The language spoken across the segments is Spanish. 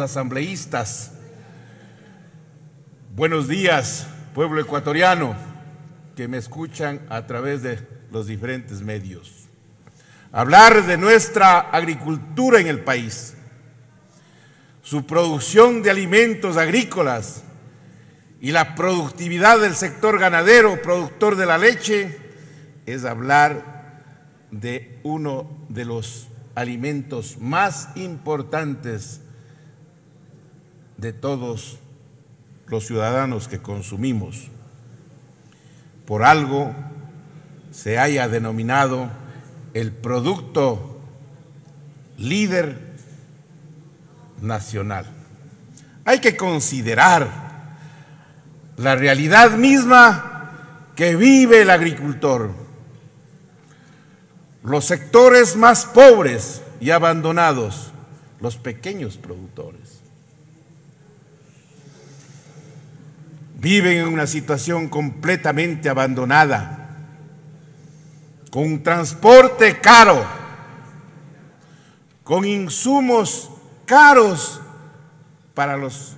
asambleístas. Buenos días, pueblo ecuatoriano, que me escuchan a través de los diferentes medios. Hablar de nuestra agricultura en el país, su producción de alimentos agrícolas y la productividad del sector ganadero, productor de la leche, es hablar de uno de los alimentos más importantes de todos los ciudadanos que consumimos. Por algo se haya denominado el producto líder nacional. Hay que considerar la realidad misma que vive el agricultor. Los sectores más pobres y abandonados, los pequeños productores. Viven en una situación completamente abandonada, con transporte caro, con insumos caros para los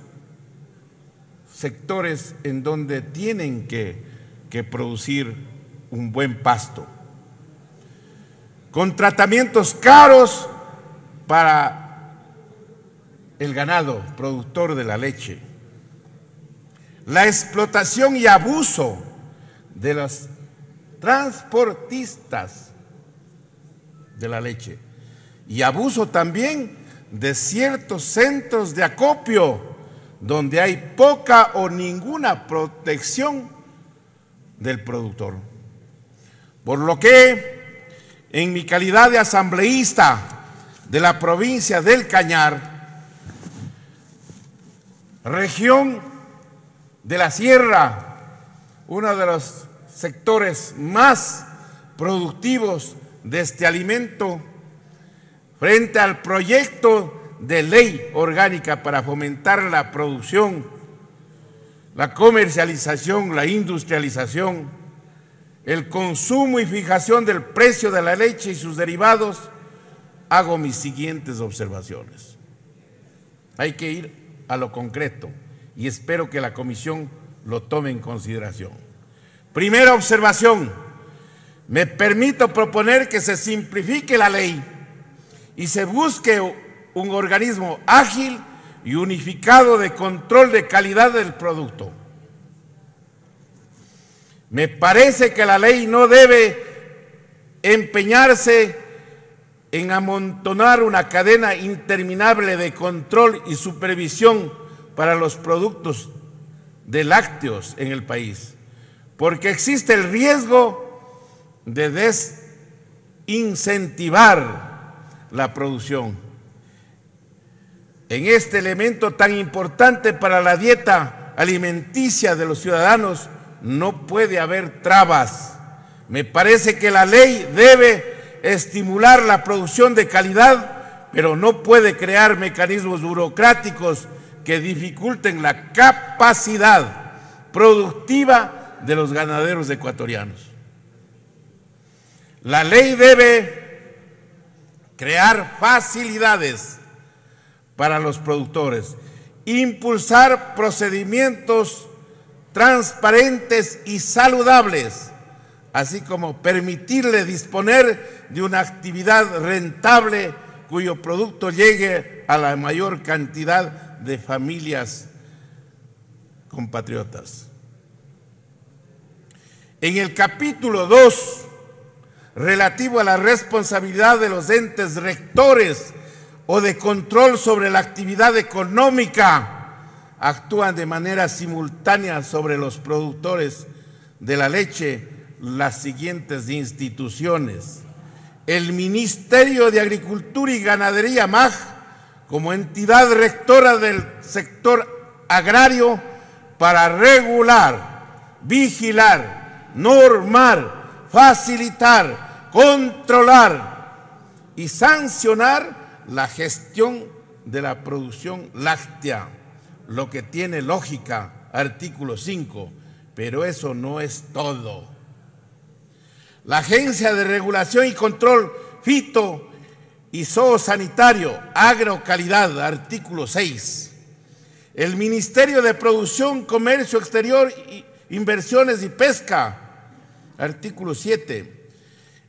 sectores en donde tienen que, que producir un buen pasto, con tratamientos caros para el ganado productor de la leche la explotación y abuso de los transportistas de la leche y abuso también de ciertos centros de acopio donde hay poca o ninguna protección del productor. Por lo que, en mi calidad de asambleísta de la provincia del Cañar, región de la sierra, uno de los sectores más productivos de este alimento, frente al proyecto de ley orgánica para fomentar la producción, la comercialización, la industrialización, el consumo y fijación del precio de la leche y sus derivados, hago mis siguientes observaciones. Hay que ir a lo concreto y espero que la comisión lo tome en consideración. Primera observación, me permito proponer que se simplifique la ley y se busque un organismo ágil y unificado de control de calidad del producto. Me parece que la ley no debe empeñarse en amontonar una cadena interminable de control y supervisión para los productos de lácteos en el país, porque existe el riesgo de desincentivar la producción. En este elemento tan importante para la dieta alimenticia de los ciudadanos no puede haber trabas. Me parece que la ley debe estimular la producción de calidad, pero no puede crear mecanismos burocráticos que dificulten la capacidad productiva de los ganaderos ecuatorianos. La ley debe crear facilidades para los productores, impulsar procedimientos transparentes y saludables, así como permitirle disponer de una actividad rentable cuyo producto llegue a la mayor cantidad de familias compatriotas. En el capítulo 2, relativo a la responsabilidad de los entes rectores o de control sobre la actividad económica, actúan de manera simultánea sobre los productores de la leche las siguientes instituciones. El Ministerio de Agricultura y Ganadería, MAG, como entidad rectora del sector agrario para regular, vigilar, normar, facilitar, controlar y sancionar la gestión de la producción láctea, lo que tiene lógica, artículo 5, pero eso no es todo. La Agencia de Regulación y Control Fito y zoosanitario, agrocalidad, artículo 6. El Ministerio de Producción, Comercio Exterior, Inversiones y Pesca, artículo 7.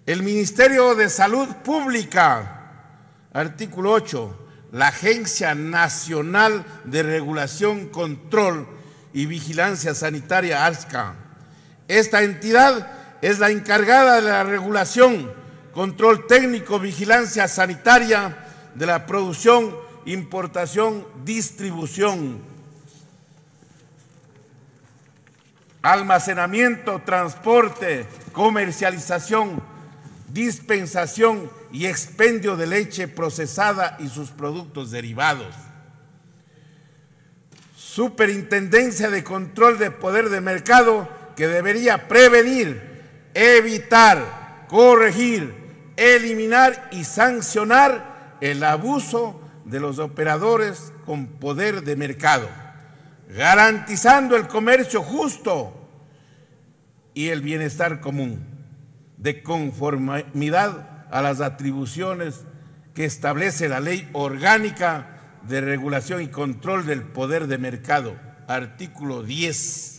El Ministerio de Salud Pública, artículo 8. La Agencia Nacional de Regulación, Control y Vigilancia Sanitaria, ARSCA. Esta entidad es la encargada de la regulación, control técnico, vigilancia sanitaria de la producción, importación, distribución, almacenamiento, transporte, comercialización, dispensación y expendio de leche procesada y sus productos derivados. Superintendencia de Control de Poder de Mercado que debería prevenir, evitar, corregir, eliminar y sancionar el abuso de los operadores con poder de mercado, garantizando el comercio justo y el bienestar común, de conformidad a las atribuciones que establece la ley orgánica de regulación y control del poder de mercado, artículo 10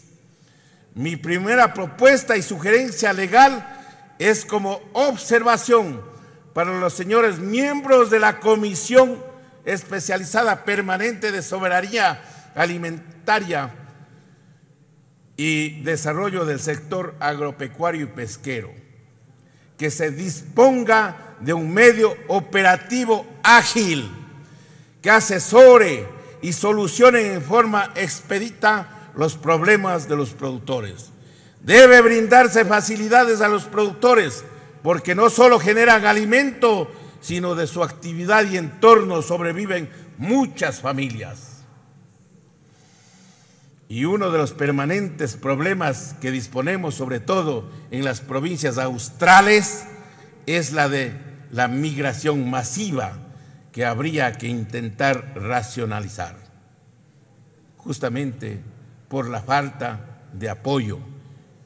mi primera propuesta y sugerencia legal es como observación para los señores miembros de la Comisión Especializada Permanente de Soberanía Alimentaria y Desarrollo del Sector Agropecuario y Pesquero, que se disponga de un medio operativo ágil que asesore y solucione en forma expedita los problemas de los productores. Debe brindarse facilidades a los productores porque no solo generan alimento, sino de su actividad y entorno sobreviven muchas familias. Y uno de los permanentes problemas que disponemos, sobre todo en las provincias australes, es la de la migración masiva que habría que intentar racionalizar. Justamente por la falta de apoyo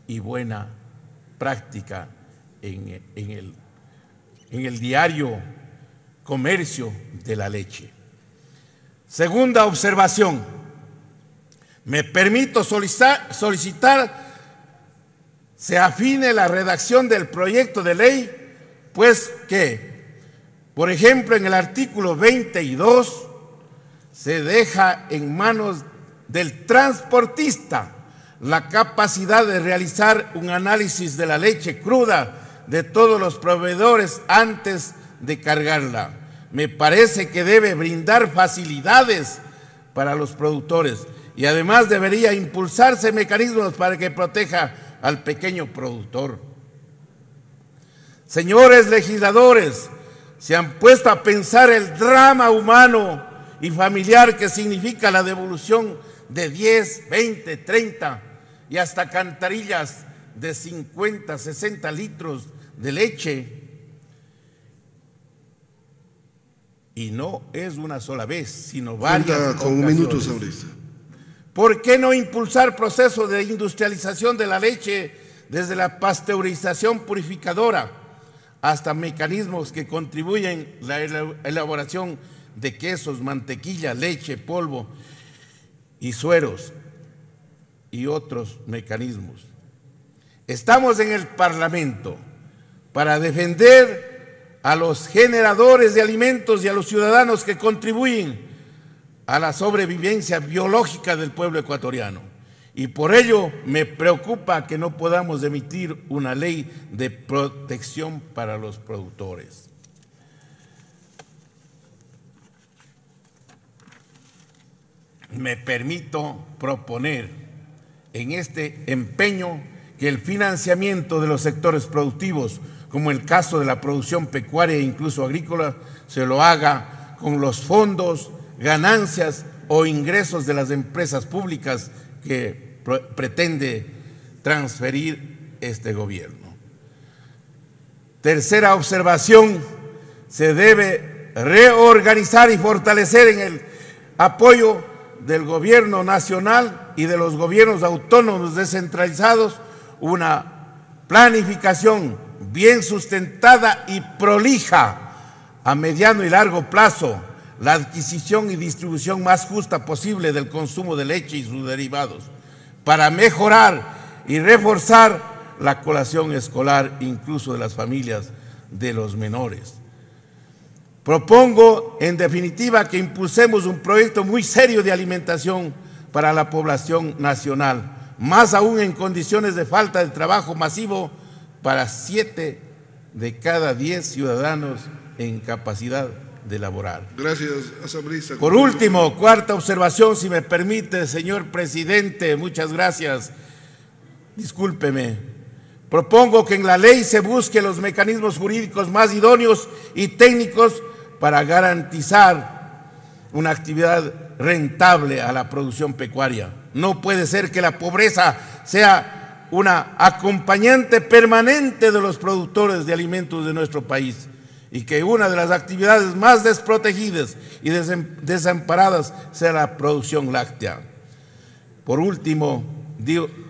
y buena práctica en, el, diario comercio de la leche. Segunda observación, me permito solicitar, solicitar se afine la redacción del proyecto de ley, pues que, por ejemplo, en el artículo 22 se deja en manos del transportista la capacidad de realizar un análisis de la leche cruda de todos los proveedores antes de cargarla. Me parece que debe brindar facilidades para los productores y además debería impulsarse mecanismos para que proteja al pequeño productor. Señores legisladores, se han puesto a pensar el drama humano y familiar que significa la devolución de 10, 20, 30 y hasta cantarillas de 50, 60 litros de leche. Y no es una sola vez, sino varias con un minuto ¿Por qué no impulsar proceso de industrialización de la leche desde la pasteurización purificadora hasta mecanismos que contribuyen a la elaboración de quesos, mantequilla, leche, polvo y sueros y otros mecanismos. Estamos en el Parlamento para defender a los generadores de alimentos y a los ciudadanos que contribuyen a la sobrevivencia biológica del pueblo ecuatoriano. Y por ello me preocupa que no podamos emitir una ley de protección para los productores. me permito proponer en este empeño que el financiamiento de los sectores productivos, como el caso de la producción pecuaria e incluso agrícola, se lo haga con los fondos, ganancias o ingresos de las empresas públicas que pretende transferir este gobierno. Tercera observación, se debe reorganizar y fortalecer en el apoyo del gobierno nacional y de los gobiernos autónomos descentralizados una planificación bien sustentada y prolija a mediano y largo plazo la adquisición y distribución más justa posible del consumo de leche y sus derivados, para mejorar y reforzar la colación escolar incluso de las familias de los menores. Propongo, en definitiva, que impulsemos un proyecto muy serio de alimentación para la población nacional, más aún en condiciones de falta de trabajo masivo para siete de cada diez ciudadanos en capacidad de laborar. Gracias, asambleísta. Por último, cuarta observación, si me permite, señor presidente, muchas gracias. Discúlpeme. Propongo que en la ley se busquen los mecanismos jurídicos más idóneos y técnicos para garantizar una actividad rentable a la producción pecuaria. No puede ser que la pobreza sea una acompañante permanente de los productores de alimentos de nuestro país y que una de las actividades más desprotegidas y desamparadas sea la producción láctea. Por último,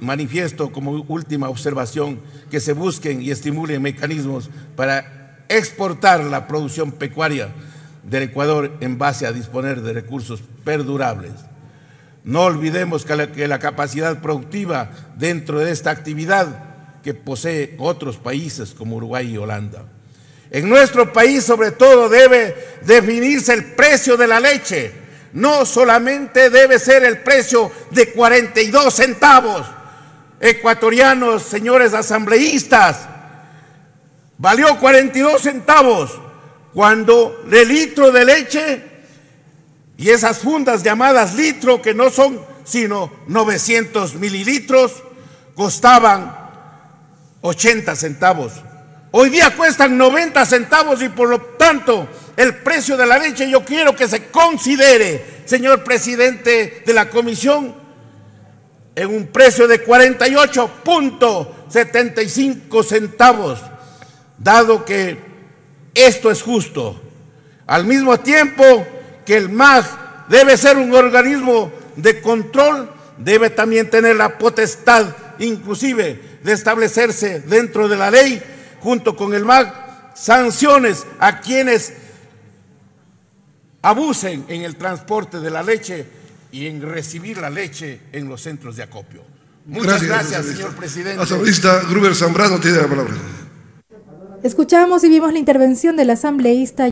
manifiesto como última observación que se busquen y estimulen mecanismos para exportar la producción pecuaria del Ecuador en base a disponer de recursos perdurables. No olvidemos que la, capacidad productiva dentro de esta actividad que posee otros países como Uruguay y Holanda. En nuestro país sobre todo debe definirse el precio de la leche. No solamente debe ser el precio de 42 centavos. Ecuatorianos, señores asambleístas, valió 42 centavos cuando el litro de leche y esas fundas llamadas litro, que no son sino 900 mililitros, costaban 80 centavos. Hoy día cuestan 90 centavos y por lo tanto el precio de la leche yo quiero que se considere, señor presidente de la comisión, en un precio de 48.75 centavos, dado que esto es justo. Al mismo tiempo que el MAG debe ser un organismo de control, debe también tener la potestad inclusive de establecerse dentro de la ley junto con el MAG, sanciones a quienes abusen en el transporte de la leche y en recibir la leche en los centros de acopio. Muchas gracias, señor presidente. Gruber Zambrano tiene la palabra. Escuchamos y vimos la intervención del asambleísta